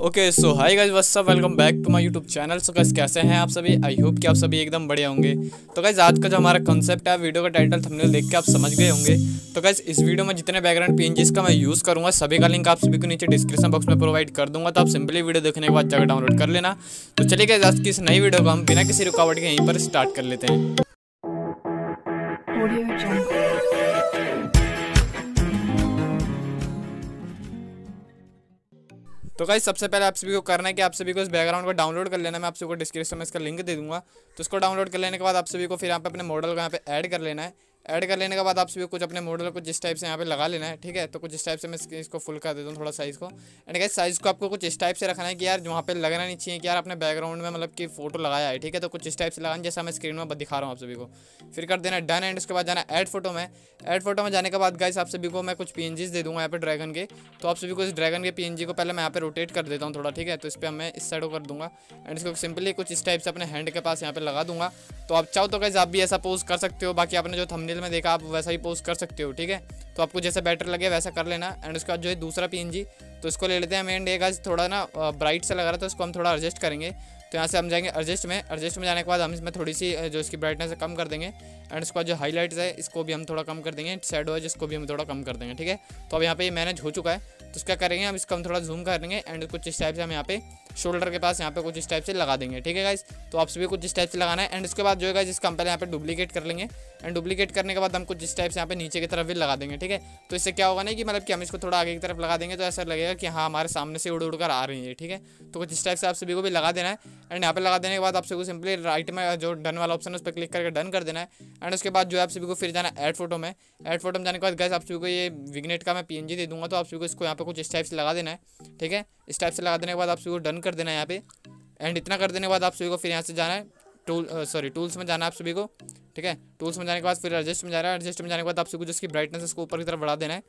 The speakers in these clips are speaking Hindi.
Okay so hi guys what's welcome back to my YouTube channel so guys कैसे हैं आप सभी? आई होप कि आप सभी एकदम बढ़िया होंगे। तो गाइस आज का जो हमारा कॉन्सेप्ट है वीडियो का टाइटल थंबनेल देख के आप समझ गए होंगे। तो गाइस इस वीडियो में जितने बैकग्राउंड पीएनजीस का मैं यूज़ करूँगा, सभी का लिंक आप सभी को नीचे डिस्क्रिप्शन बॉक्स में प्रोवाइड कर दूँगा। तो आप सिंपली वीडियो देखने के बाद जाकर डाउनलोड कर लेना। तो चलिए गाइस आज की इस नई वीडियो को हम बिना किसी रुकावट के यहीं पर स्टार्ट कर लेते हैं। तो गाइस सबसे पहले आप सभी को करना है कि आप सभी को इस बैकग्राउंड को डाउनलोड कर लेना। मैं आप सभी को डिस्क्रिप्शन में इसका लिंक दे दूँगा। तो इसको डाउनलोड कर लेने के बाद आप सभी को फिर यहाँ पे अपने मॉडल को यहाँ पे ऐड कर लेना है। ऐड कर लेने के बाद आप सभी कुछ अपने मॉडल को जिस टाइप से यहाँ पे लगा लेना है, ठीक है? तो कुछ इस टाइप से मैं इसको फुल कर देता हूँ थोड़ा साइज़ को। एंड गाइस साइज़ को आपको कुछ इस टाइप से रखना है कि यार वहाँ पे लगना नहीं चाहिए कि यार अपने बैकग्राउंड में मतलब कि फ़ोटो लगाया है, ठीक है? तो कुछ इस टाइप से लगाना जैसा मैं स्क्रीन में दिखा रहा हूँ आप सभी को। फिर कर देना डन एंड उसके बाद जाना एड फ़ोटो में। एड फ़ोटो में जाने के बाद गाइस आप सभी को मैं कुछ पी दे दूँगा यहाँ पे ड्रैगन के। तो आप सभी को इस ड्रैगन के पीएनजी को पहले मैं यहाँ पे रोटेट कर देता हूँ थोड़ा, ठीक है? तो इस पर मैं इस साइड को कर दूँगा। एंड इसको सिंपली कुछ इस टाइप से अपने हैंड के पास यहाँ पे लगा दूँगा। तो आप चाहो तो कैसे आप भी ऐसा पोज कर सकते हो। बाकी आपने जो थंबनेल में देखा, आप वैसा ही पोज कर सकते हो, ठीक है? तो आपको जैसा बेटर लगे, वैसा कर लेना। एंड उसके बाद जो है दूसरा पीएनजी तो इसको ले लेते हैं। मेन डे गाइस थोड़ा ना ब्राइट से लगा रहा था इसको हम थोड़ा एडजस्ट करेंगे। तो यहाँ से हम जाएँगे एडजस्ट में। एडजस्ट में जाने के बाद हम इसमें थोड़ी सी जो इसकी ब्राइटनेस है, कम कर देंगे। एंड उसके बाद जो हाईलाइट्स है, इसको भी हम थोड़ा कम कर देंगे। शेडो है, जिसको भी हम थोड़ा कम कर देंगे, ठीक है? तो अब यहाँ पे ये मैनेज हो चुका है। तो इसका करेंगे हम, इसको हम थोड़ा जूम कर देंगे एंड कुछ इस टाइप से हम यहाँ पे शोल्डर के पास यहाँ पे कुछ इस टाइप से लगा देंगे, ठीक है गाइस तो आप सभी कुछ इस टाइप से लगाना है एंड उसके बाद जो है गाइस इसका हम पहले यहाँ पे डुप्लीकेट कर लेंगे। एंड डुप्लीकेट करने के बाद हम कुछ इस टाइप से यहाँ पे नीचे की तरफ़ भी लगा देंगे, ठीक है? तो इससे क्या होगा ना कि मतलब कि हम इसको थोड़ा आगे की तरफ़ लगा देंगे तो ऐसा लगेगा कि हाँ हमारे सामने से उड़ उड़ कर आ रही है, ठीक है? तो कुछ इस टाइप से आप सभी को भी लगा देना है। एंड यहाँ पे लगा देने के बाद आप सभी को सिंपली राइट में जो डन वाला ऑप्शन है, उस पर क्लिक करके डन कर देना है। एंड उसके बाद जो है आप सभी को फिर जाना है एड फ़ोटो में। एड फ़ोटो में जाने के बाद गैस आप सभी को ये विग्नेट का मैं पीएनजी दे दूँगा तो आप सभी को इसको यहाँ पे कुछ इस टाइप से लगा देना है, ठीक है? इस टाइप से लगा देने के बाद आप सभी को डन कर देना है यहाँ पे। एंड इतना कर देने के बाद आप सभी को फिर यहाँ से जाना है। टूल सॉरी टूल्स में जाना है आप सभी को, ठीक है? टूल्स में जाने के बाद फिर एडजस्ट में जाना है। एडजस्ट में जाने के बाद आप सभी को जिसकी ब्राइटनेस उसको ऊपर की तरफ़ बढ़ा देना है।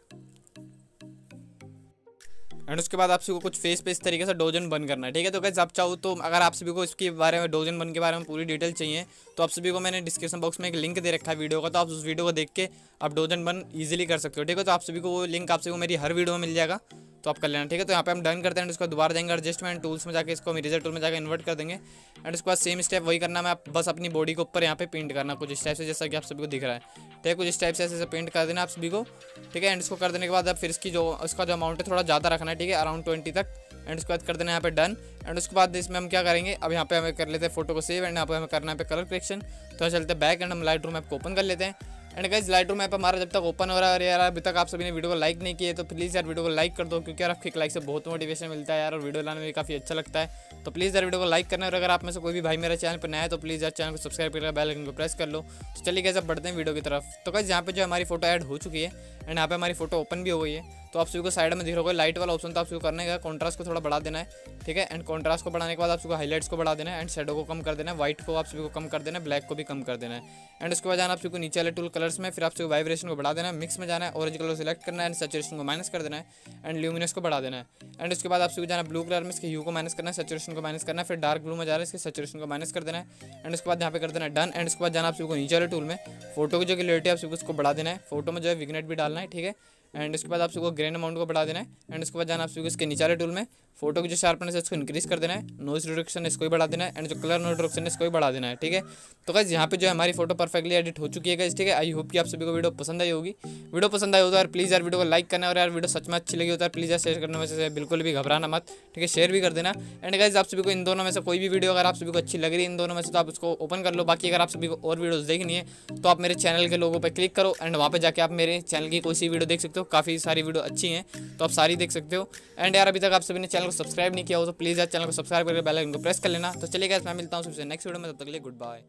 एंड उसके बाद आप सभी को कुछ फेस पे इस तरीके से डोजन बन करना है, ठीक है? तो कैसे आप चाहो तो अगर आप सभी को इसके बारे में डोजन बन के बारे में पूरी डिटेल चाहिए तो आप सभी को मैंने डिस्क्रिप्शन बॉक्स में एक लिंक दे रखा है वीडियो का तो आप उस वीडियो को देख के आप डोजन बन ईजिली कर सकते हो, ठीक है? तो आप सभी को वो लिंक आप सभी को मेरी हर वीडियो में मिल जाएगा। तो आप कर लेना, ठीक है? तो यहाँ पे हम डन करते हैं एंड उसको दोबारा जाएँगे एडजस्टमेंट टूल्स में जाकर इसको रिज़ल्ट टूल में जाकर इन्वर्ट कर देंगे। एंड उसके बाद सेम स्टेप वही करना, मैं आप बस अपनी बॉडी के ऊपर यहाँ पे पेंट करना, कुछ इस टाइप से, जैसा कि आप सभी को दिख रहा है। ठीक है? कुछ इस टाइप से ऐसे पेंट कर देना आप सभी को, ठीक है? एंड इसको कर देने के बाद अब फिर इसकी जो उसका जो अमाउंट है, थोड़ा ज़्यादा रखना है, ठीक है? अराउंड ट्वेंटी तक। एंड उसके बाद कर देना यहाँ पे डन एंड उसके बाद इसमें हम क्या करेंगे? अब यहाँ पे हमें कर लेते हैं फ़ोटो को सेव एंड यहाँ पे हमें करना है पे कलर करेक्शन तो चलते हैं बैक एंड हम लाइट रूम ऐप को ओपन कर लेते हैं। And guys Lightroom app हमारा जब तक ओपन हो रहा है यार अभी तक आप सभी ने वीडियो को लाइक नहीं किया तो प्लीज़ यार वीडियो को लाइक कर दो, क्योंकि यार आपके लाइक से बहुत मोटिवेशन मिलता है यार और वीडियो लाने में काफ़ी अच्छा लगता है। तो प्लीज़ यार वीडियो को लाइक करना और अगर आप में से कोई भी भाई मेरे चैनल पर नया है तो प्लीज़ यार चैनल को सब्सक्राइब करके बेल आइकन को प्रेस कर लो। तो चलिए कैसे बढ़ते हैं वीडियो की तरफ़। तो गाइज़ यहाँ पर जो हमारी फ़ोटो ऐड हो चुकी है एंड यहाँ पर हमारी फ़ोटो ओपन भी हो गई है। तो आप सभी को साइड में दिख रहा होगा लाइट वाला ऑप्शन तो आप सभी करने का कॉन्ट्रास्ट को थोड़ा बढ़ा देना है, ठीक है? एंड कॉन्ट्रास्ट को बढ़ाने के बाद आप सभी को हाईलाइट्स को बढ़ा देना है एंड शेडो को कम कर देना है व्हाइट को आप सभी को कम कर देना है ब्लैक को भी कम कर देना है। एंड उसके बाद जाना आप सभी को नीचे वाले टूल कलर्स में, फिर आप सभी को वाइब्रेशन को बढ़ा देना है मिक्स में जाना है ऑरेंज कलर सेलेक्ट करना है एंड सेचुरेशन को माइनस कर देना है एंड ल्यूमिनस को बढ़ा देना है। एंड उसके बाद आप सभी जाना ब्लू कलर में, इसके ह्यू को माइनस करना है सेचुरेशन को माइनस करना है, फिर डार्क ब्लू में जा रहा है, इसके सेचुरेशन को माइनस कर देना है। एंड उसके बाद यहाँ पे कर देना है डन एंड उसके बाद जाना आप सभी को नीचे वाले टूल में फ़ोटो की जो क्लियरिटी आप सभी को उसको बढ़ा देना है फ़ोटो में जो है विगनेट भी डालना है, ठीक है? एंड उसके बाद आप सबको ग्रेन अमाउंट को बढ़ा देना है। एंड उसके बाद जाना आप सबको इसके नीचे वाले टूल में। फ़ोटो की जो शार्पनेस है इसको इंक्रीज कर देना है। नोइज रिडक्शन इसको भी बढ़ा देना है। एंड जो कलर नोट रिडक्शन है, इसको भी बढ़ा देना है, ठीक है? तो गाइज़ यहाँ पे जो है हमारी फ़ोटो परफेक्टली एडिट हो चुकी है गाइज़ ठीक है? आई होप कि आप सभी को वीडियो पसंद आई होगी। वीडियो पसंद आई हो तो यार प्लीज़ यार वीडियो को लाइक करना और यार वीडियो सच में अच्छी लगी हो तो यार प्लीज़ यार शेयर करने में से बिल्कुल भी घबराना मत, ठीक है? शेयर भी कर देना। एंड गाइज़ आप सभी को इन दोनों में से कोई भी वीडियो अगर आप सभी को अच्छी लग रही है, इन दोनों में से तो आप उसको ओपन कर लो। बाकी अगर आप सभी को और वीडियोज़ देखनी है तो आप मेरे चैनल के लोगों पर क्लिक करो। एंड वहाँ पर जाकर आप मेरे चैनल की कोई सी वीडियो देख सकते हो। काफ़ी सारी वीडियो अच्छी हैं तो आप सारी देख सकते हो। एंड यार, अभी तक आप सभी ने चैनल को सब्सक्राइब नहीं किया हो तो प्लीज़ यार, चैनल को सब्सक्राइब करके बेल आइकन को प्रेस कर लेना। तो चलिए गाइस मैं मिलता हूँ सबसे नेक्स्ट वीडियो में, तब तक के लिए गुड बाय